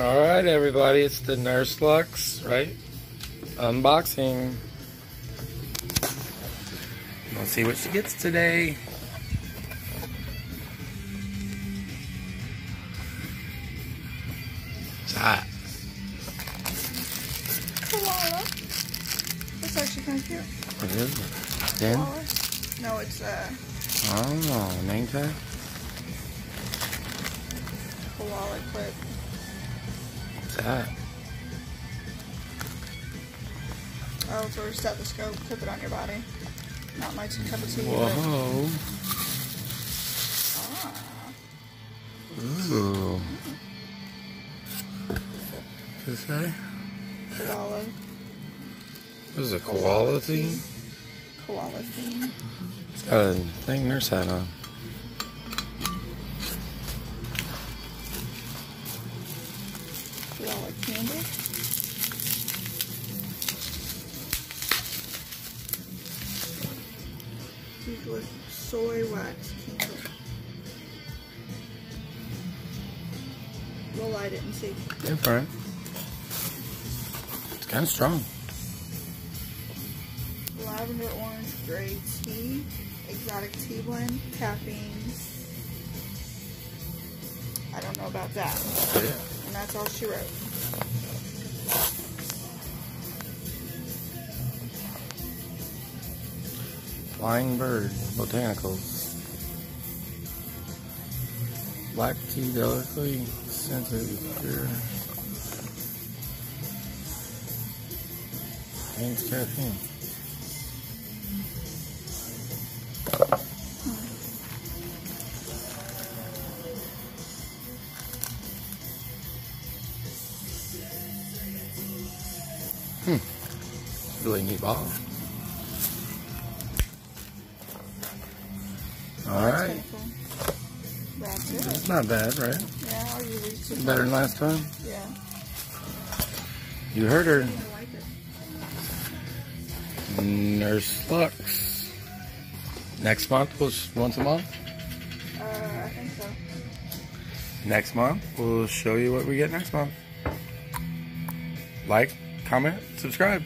All right, everybody, it's the Nurse Luxe, right? Unboxing. Let's see what she gets today. It's that? Koala. That's actually kind of cute. What is it? Den? Koala. No, it's uh, Oh, name tag? koala clip. What's that? Oh, it's for a stethoscope. Clip it on your body. Not my cup of tea. but- Whoa. Ah. Ooh. What's it say? Koala. This is a koala thing? Koala theme. It's got a thing nurse hat on. Candle. These soy wax candle. We'll light it and see. Different. It's kind of strong. Lavender orange gray tea, exotic tea blend, caffeine. I don't know about that. Yeah. And that's all she wrote. Flying Bird Botanicals. Black tea delicately scented pure. Contains caffeine. Hmm. Really neat bottle. All That's right. cool. That's it. Not bad, right? Yeah, I'll use these. Better than last time. Yeah. You heard her. I like it. Nurse Luxe. Next month was once a month. Uh, I think so. Next month we'll show you what we get next month. Like, comment, subscribe.